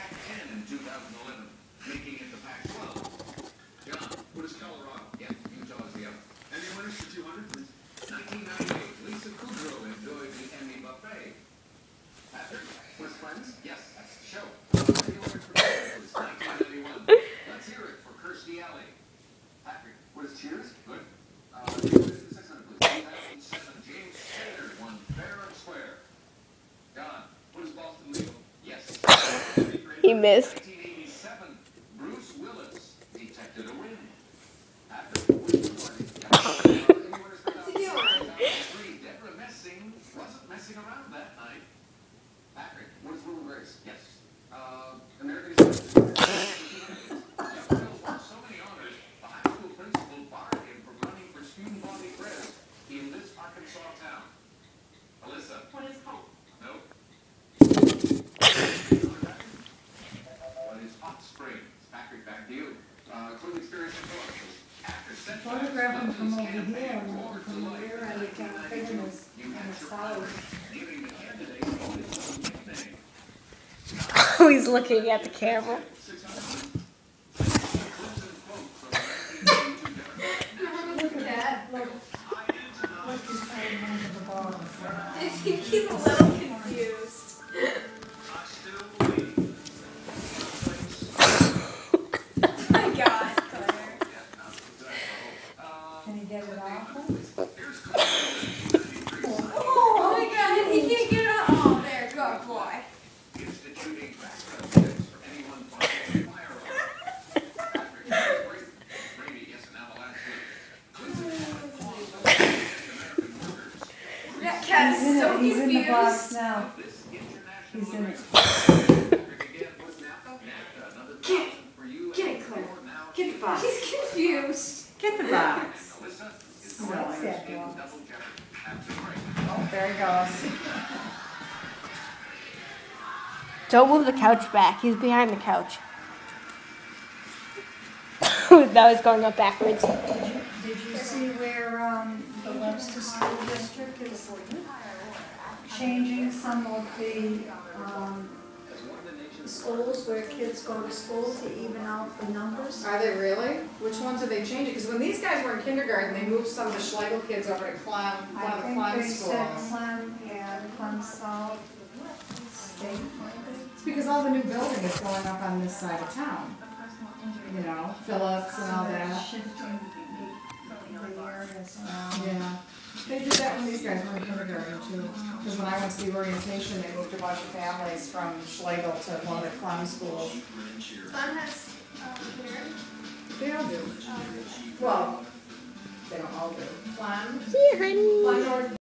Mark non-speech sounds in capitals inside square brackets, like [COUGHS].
Pac-10 in 2011, making it the Pac-12. John, what is Colorado? Yep, Utah is the other. Any winners for 200, please? 1998, Lisa Kudrow enjoyed the Emmy buffet. Patrick, what is Friends? Yes, that's the show. Any winners for 1991. Let's hear it for Kirstie Alley. Patrick, what is Cheers? Good. Uh, 600, please. 2007, James he missed. Back to you. Uh, clue experience in Philippines. After setbacks, Photograph him from over here, campaign and forward from to the life rear, and you can't fit in 1992. his, You on had his your side. the candidate [LAUGHS] only one nickname. Oh, he's looking at the camera. 600. Clues and quotes from the 1982 Democratic Look at that, look, I did tonight. look, he's hiding under the ball. I think he's a little confused. I still believe. Oh my god, Claire. Yeah, not exactly. Uh, Can he get it off? here's clue. Oh my god, he can't get it out. Oh, there, good boy. instituting background checks for anyone buying a firearm. Patrick, Brady, Brady, yes, and now the last clue. Clinton clause of American workers. That cat He's is in so it, he's in the box now. This He's in it. agreement. Patrick again, what's NAFTA? NAFTA, another Get- thousand for you. get it, Claire. Get the box. He's confused. Get the box. Alyssa is He going likes to that in box. double jeopardy. After the break. Oh, there he goes. Don't move the couch back. He's behind the couch. [COUGHS] that was going up backwards. Did you, did you see where, um, the Webster School District is changing some of the, um, schools where kids go to school to even out the numbers? Are they really? Which ones are they changing? Because when these guys were in kindergarten, they moved some of the Schlegel kids over to Klem, one of the I think they said. Klem and Klem South State. It's because all the new building is going up on this side of town. You know, Phillips and all that. Shifting the areas around. Yeah. They did that when these guys were in kindergarten too. Because when I went to the orientation, they moved a bunch of families from Schlegel to one of the Klem schools. Klem has, uh, here. They all do. Well, they don't all do. Klem, See you, honey. Klem North